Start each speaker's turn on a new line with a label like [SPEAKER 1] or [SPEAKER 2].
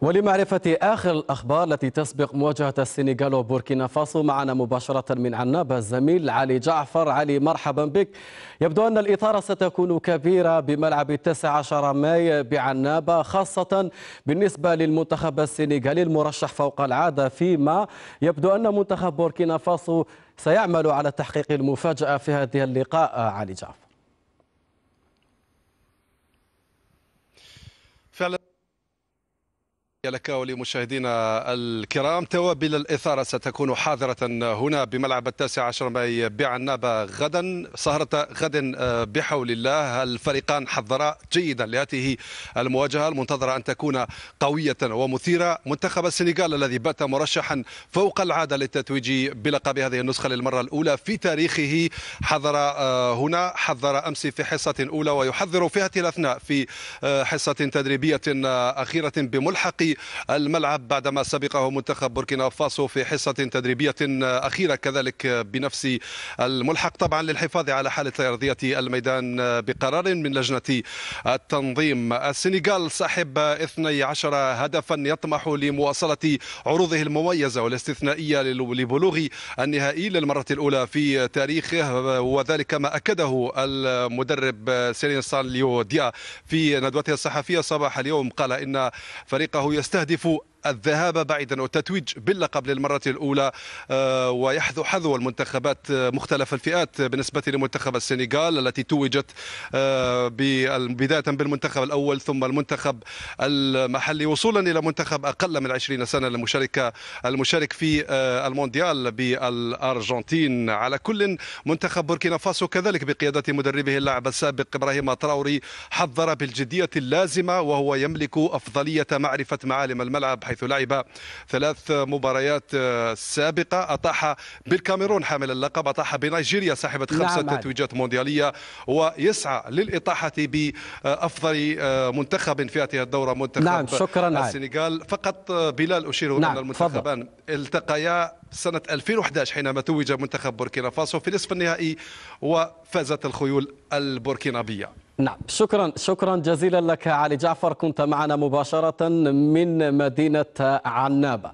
[SPEAKER 1] ولمعرفة آخر الأخبار التي تسبق مواجهة السنغال وبوركينا فاسو معنا مباشرة من عنابة الزميل علي جعفر. علي مرحبا بك. يبدو أن الإثارة ستكون كبيرة بملعب التاسع عشر ماي بعنابة خاصة بالنسبة للمنتخب السنغالي المرشح فوق العادة فيما يبدو أن منتخب بوركينا فاسو سيعمل على تحقيق المفاجأة في هذه اللقاء. علي جعفر.
[SPEAKER 2] فعلا لك ولمشاهدينا الكرام. توابل الإثارة ستكون حاضرة هنا بملعب التاسع عشر ماي بعنابة غدا. سهرة غد آه، بحول الله. الفريقان حضرا جيدا لهذه المواجهة. المنتظرة أن تكون قوية ومثيرة. منتخب السنغال الذي بات مرشحا فوق العادة للتتويج بلقب هذه النسخة للمرة الأولى في تاريخه. حضر آه، هنا حضر أمس في حصة أولى ويحضر في هذه الأثناء في آه، حصة تدريبية أخيرة بملحق الملعب بعدما سبقه منتخب بوركينا فاسو في حصة تدريبية أخيرة كذلك بنفس الملحق. طبعا للحفاظ على حالة أرضية الميدان بقرار من لجنة التنظيم. السنغال صاحب 12 هدفا يطمح لمواصلة عروضه المميزة والاستثنائية لبلوغ النهائي للمرة الأولى في تاريخه وذلك ما أكده المدرب سيرين سان ديا في ندوته الصحفية. صباح اليوم قال إن فريقه يستهدف الذهاب بعيدا والتتويج باللقب للمرة الأولى آه، ويحذو حذو المنتخبات آه، مختلف الفئات بالنسبة لمنتخب السنغال التي توجت آه، بداية بالمنتخب الأول ثم المنتخب المحلي وصولا إلى منتخب أقل من 20 سنة المشاركة المشارك في المونديال بالأرجنتين. على كل منتخب بوركينا فاسو كذلك بقيادة مدربه اللاعب السابق إبراهيم تراوري حضر بالجدية اللازمة وهو يملك أفضلية معرفة معالم الملعب حيث لعب ثلاث مباريات آه، سابقة. أطاح بالكاميرون حامل اللقب. أطاح بنيجيريا صاحبة خمسة نعم. تتويجات مونديالية ويسعى للإطاحة بأفضل آه، منتخب في هذه الدورة منتخب
[SPEAKER 1] نعم شكرا
[SPEAKER 2] السنغال. فقط آه، بلال أشير نعم. أن المنتخبان. التقيا سنة 2011 حينما توج منتخب بوركينا فاسو في نصف النهائي وفازت الخيول البوركينابية.
[SPEAKER 1] نعم شكرا شكرا جزيلا لك علي جعفر كنت معنا مباشرة من مدينة عنابة.